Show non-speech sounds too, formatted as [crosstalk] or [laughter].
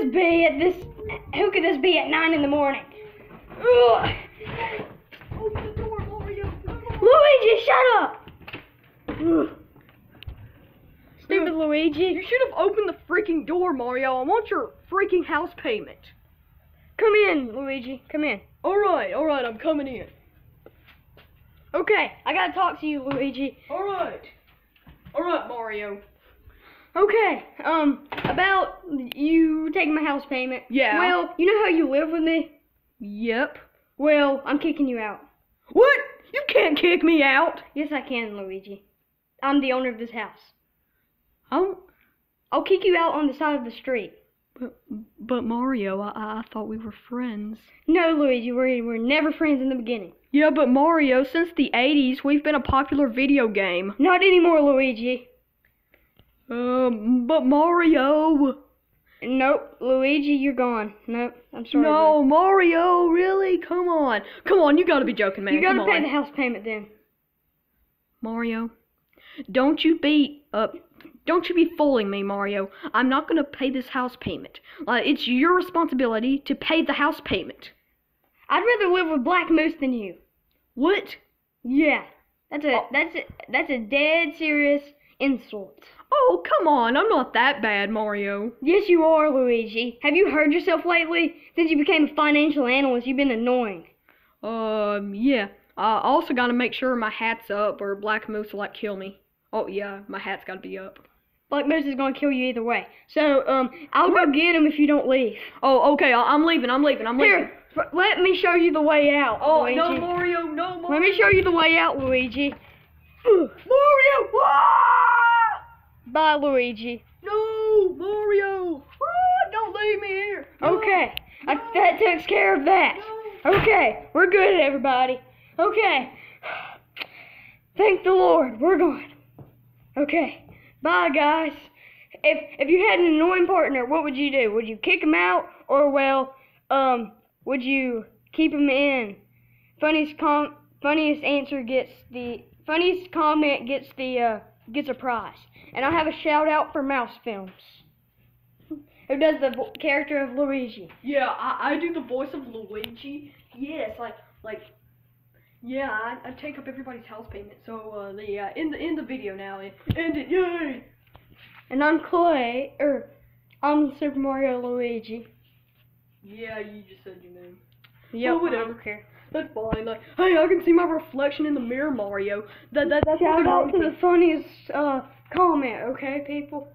this be at this? Who could this be at nine in the morning? Ugh. Open the door, Mario. Luigi, shut up! Ugh. Stupid Luigi. You should have opened the freaking door, Mario. I want your freaking house payment. Come in, Luigi. Come in. All right, all right, I'm coming in. Okay, I gotta talk to you, Luigi. All right. All right, Mario. Okay, um, about you taking my house payment. Yeah. Well, you know how you live with me? Yep. Well, I'm kicking you out. What? You can't kick me out. Yes, I can, Luigi. I'm the owner of this house. Oh, I'll kick you out on the side of the street. but, but Mario, I, I thought we were friends. No, Luigi, we were never friends in the beginning. Yeah, but Mario, since the 80s, we've been a popular video game. Not anymore, Luigi. Um, but Mario. Nope, Luigi, you're gone. Nope, I'm sorry. No, Mario, really? Come on. Come on, you gotta be joking, man. you gotta Come pay on. the house payment then. Mario, don't you be uh don't you be fooling me, Mario. I'm not gonna pay this house payment. Uh, it's your responsibility to pay the house payment. I'd rather live with Black Moose than you. What? Yeah, that's a Oh. that's a that's a dead serious insult. Oh, come on. I'm not that bad, Mario. Yes, you are, Luigi. Have you heard yourself lately? Since you became a financial analyst, you've been annoying. Um, yeah. I also gotta make sure my hat's up or Black Moose will like kill me. Oh yeah, my hat's gotta be up. Black Moose is gonna kill you either way. So, um, I'll go get him if you don't leave. Oh, okay. I- I'm leaving. I'm leaving. I'm leaving. Here, let me show you the way out, Oh Luigi. no, Mario, no, Mario. Let me show you the way out, Luigi. Mario! Ah! Bye, Luigi. No, Mario! Ah, don't leave me here. No, Okay, I, that takes care of that. no. Okay, we're good, everybody. Okay. Thank the Lord, we're gone. Okay, bye, guys. If if you had an annoying partner, what would you do? Would you kick him out, or well, um, would you keep him in? Funniest com funniest answer gets the funniest comment gets the uh gets a prize. And I have a shout out for Mouse Films, [laughs] who does the vo- character of Luigi. Yeah, I, I do the voice of Luigi. Yes, like like yeah, I, I take up everybody's house payment. So uh, the uh, in the in the video now, end it, yay! And I'm Clay, or I'm Super Mario Luigi. Yeah, you just said your name. Yep, Oh, whatever. I don't care. That's fine. Like, hey, I can see my reflection in the mirror, Mario. That that that's Shout out to the funniest uh comment, okay, people?